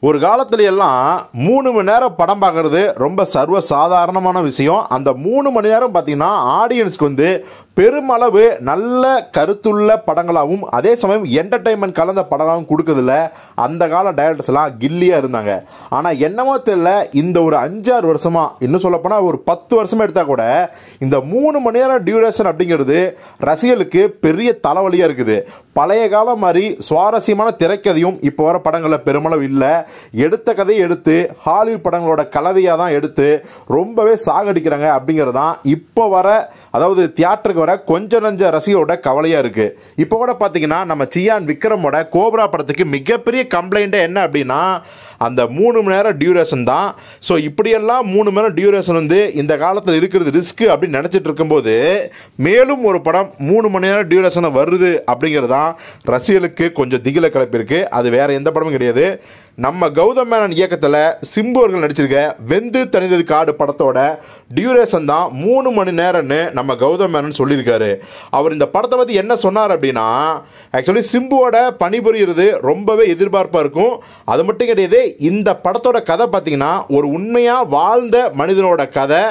ஒரு காலத்துல எல்லாம் மூணு மணி நேரம் படம் பார்க்கறது ரொம்ப சர்வ சாதாரணமான விஷயம். அந்த மூணு மணி நேரம் பார்த்தீங்கன்னா ஆடியன்ஸ்க்கு வந்து பெருமளவு நல்ல கருத்துள்ள படங்களாகவும் அதே சமயம் என்டர்டைன்மெண்ட் கலந்த படங்களாகவும் கொடுக்கறதுல அந்த கால டைரக்டர்ஸ்லாம் கில்லியாக இருந்தாங்க. ஆனால் என்னமோ தெரியல இந்த ஒரு அஞ்சாறு வருஷமாக இன்னும் சொல்லப்போனால் ஒரு பத்து வருஷமாக எடுத்தால் கூட இந்த மூணு மணி நேரம் டியூரேஷன் அப்படிங்கிறது ரசிகர்களுக்கு பெரிய தலைவலியாக இருக்குது. பழைய காலம் மாதிரி சுவாரஸ்யமான திரைக்கதையும் இப்போ வர படங்களில் பெருமளவு இல்லை. எடுத்த கதையை எடுத்து ஹாலிவுட் படங்களோட கலவையாக தான் எடுத்து ரொம்பவே சாகடிக்கிறாங்க அப்படிங்கிறது தான் இப்போ வர அதாவது தியேட்டருக்கு வர கொஞ்ச நஞ்ச ரசிகரோட கவலையாக இருக்குது இப்போ கூட பார்த்தீங்கன்னா நம்ம சியான் விக்ரமோட கோப்ரா படத்துக்கு மிகப்பெரிய கம்ப்ளைண்ட்டே என்ன அப்படின்னா அந்த மூணு மணி நேரம் டியூரேஷன் தான். ஸோ இப்படியெல்லாம் மூணு மணி நேரம் டியூரேஷன் வந்து இந்த காலத்தில் இருக்கிறது ரிஸ்க் அப்படின்னு நினச்சிட்டு இருக்கும்போது மேலும் ஒரு படம் மூணு மணி நேரம் டியூரேஷனை வருது அப்படிங்கிறது தான் ரசிகர்களுக்கு கொஞ்சம் திகில கலப்பிருக்கு அது வேற எந்த படமும் கிடையாது. நம்ம கௌதம் மேனன் இயக்கத்தில் சிம்பு அவர்கள் நடிச்சிருக்க வெந்து தனிதது காடு படத்தோட டியூரேஷன் தான் மூணு மணி நேரம்னு நம்ம கௌதம் மேனன் சொல்லி சொல்லியிருக்காரு. அவர் இந்த படத்தை பற்றி என்ன சொன்னார் அப்படின்னா ஆக்சுவலி சிம்புவோட பணிபுரியிறது ரொம்பவே எதிர்பார்ப்பாக இருக்கும். அது மட்டும் கிடையாது இந்த படத்தோட கதை பார்த்தீங்கன்னா ஒரு உண்மையாக வாழ்ந்த மனிதனோட கதை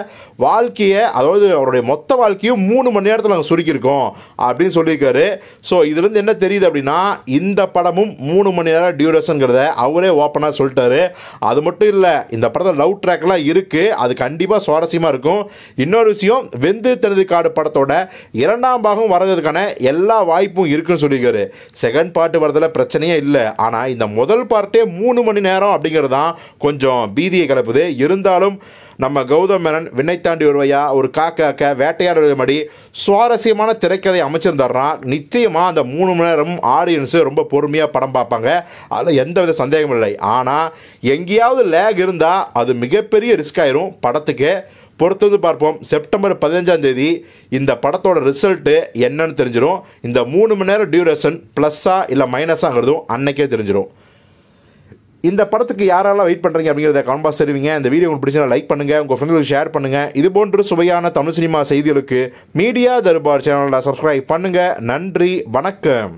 வாழ்க்கையை அதாவது அவருடைய மொத்த வாழ்க்கையும் மூணு மணி நேரத்தில் நாங்கள் சுருக்கியிருக்கோம் அப்படின்னு சொல்லியிருக்காரு. ஸோ இதுலேருந்து என்ன தெரியுது அப்படின்னா இந்த படமும் மூணு மணி நேரம் டியூரேஷனுங்கிறத அவரே ஓப்பனாக சொல்லிட்டாரு. அது மட்டும் இல்லை இந்த படத்தில் லவ் ட்ராக்லாம் இருக்குது அது கண்டிப்பாக சுவாரஸ்யமாக இருக்கும். இன்னொரு விஷயம் வெந்து தனது காடு படத்தோட இரண்டாம் பாகம் வர்றதுக்கான எல்லா வாய்ப்பும் இருக்குன்னு சொல்லியிருக்காரு. செகண்ட் பார்ட் வரதில் பிரச்சனையே இல்லை. ஆனால் இந்த முதல் பார்ட்டே மூணு மணி நேரம் அப்படிங்கிறது தான் கொஞ்சம் பீதியை கிளப்புது. இருந்தாலும் நம்ம கௌதம் மேனன் விண்ணை தாண்டி வருவையா ஒரு காக்க வேட்டையாடுவது மாதிரி சுவாரஸ்யமான திரைக்கதை அமைச்சிருந்தாருன்னா நிச்சயமாக அந்த மூணு மணி நேரம் ஆடியன்ஸு ரொம்ப பொறுமையாக படம் பார்ப்பாங்க. அதில் எந்த வித சந்தேகமும் இல்லை. ஆனால் எங்கேயாவது லேக் இருந்தால் அது மிகப்பெரிய ரிஸ்க் ஆயிரும் படத்துக்கு. பொறுத்து வந்து பார்ப்போம். செப்டம்பர் பதினஞ்சாம் தேதி இந்த படத்தோட ரிசல்ட்டு என்னன்னு தெரிஞ்சிடும் இந்த மூணு மணி நேரம் டியூரேஷன் ப்ளஸ்ஸாக இல்லை மைனஸாங்கிறதும் அன்னைக்கே தெரிஞ்சிடும் இந்த படத்துக்கு யாரெல்லாம் வெயிட் பண்ணுறீங்க அப்படிங்கிறத கமெண்ட் பாக்ஸ் தெரிவிங்க. இந்த வீடியோ உங்களுக்கு பிடிச்சா லைக் பண்ணுங்கள் உங்கள் ஃப்ரெண்ட்களுக்கு ஷேர் பண்ணுங்கள் இது போன்று சுவையான தமிழ் சினிமா செய்திகளுக்கு மீடியா தர்பார் சேனலை சப்ஸ்கிரைப் பண்ணுங்கள் நன்றி. வணக்கம்.